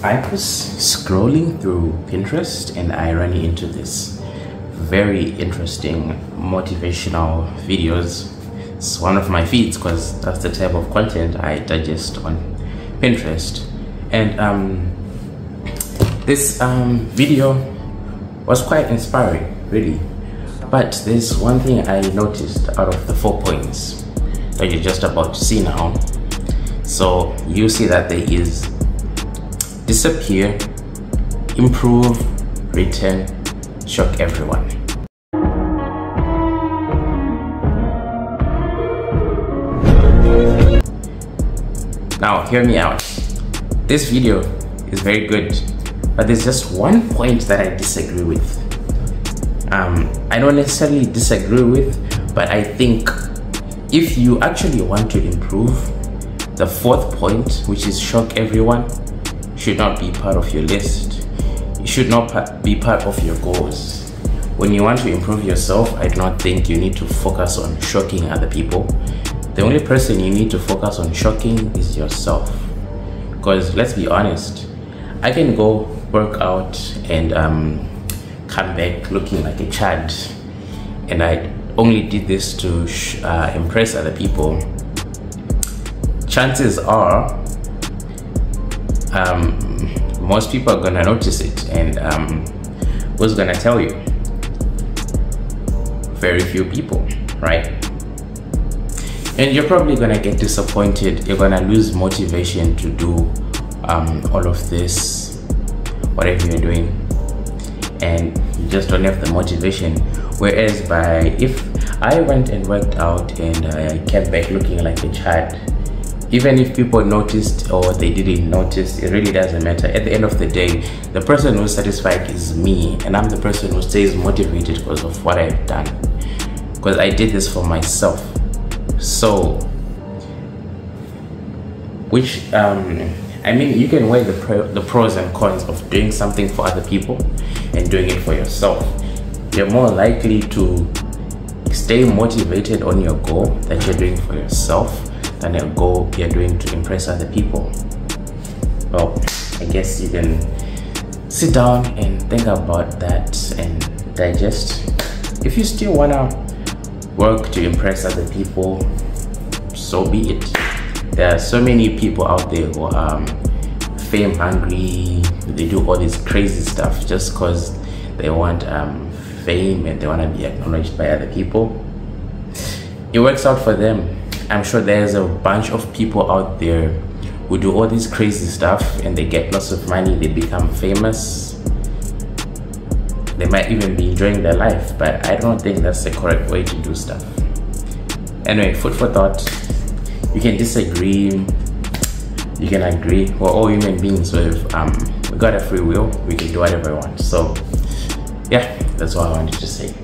I was scrolling through Pinterest and I ran into this very interesting motivational videos. It's one of my feeds because that's the type of content I digest on Pinterest. And um, this um, video was quite inspiring, really. But there's one thing I noticed out of the four points that you're just about to see now. So you see that there is disappear, improve, return, shock everyone. Now hear me out. This video is very good, but there's just one point that I disagree with. Um, I don't necessarily disagree with, but I think if you actually want to improve, the fourth point, which is shock everyone, should not be part of your list. It should not be part of your goals. When you want to improve yourself, I do not think you need to focus on shocking other people. The only person you need to focus on shocking is yourself. Because let's be honest, I can go work out and um, come back looking like a Chad, and I only did this to uh, impress other people. Chances are um, most people are gonna notice it and um, who's gonna tell you? Very few people right? And you're probably gonna get disappointed. You're gonna lose motivation to do um, all of this whatever you're doing. And you just don't have the motivation. Whereas by if i went and worked out and i came back looking like a child even if people noticed or they didn't notice it really doesn't matter. At the end of the day the person who's satisfied is me and i'm the person who stays motivated because of what i've done. Because i did this for myself. So which um i mean you can weigh the, pro the pros and cons of doing something for other people and doing it for yourself. You're more likely to stay motivated on your goal that you're doing for yourself than a goal you're doing to impress other people. Well, I guess you can sit down and think about that and digest. If you still wanna work to impress other people, so be it. There are so many people out there who are um, fame hungry, they do all this crazy stuff just because they want um, fame and they want to be acknowledged by other people. It works out for them I'm sure there's a bunch of people out there who do all this crazy stuff and they get lots of money, they become famous. They might even be enjoying their life, but I don't think that's the correct way to do stuff. Anyway, food for thought. You can disagree, you can agree. We're all human beings, so if um, we got a free will, we can do whatever we want. So, yeah, that's all I wanted to say.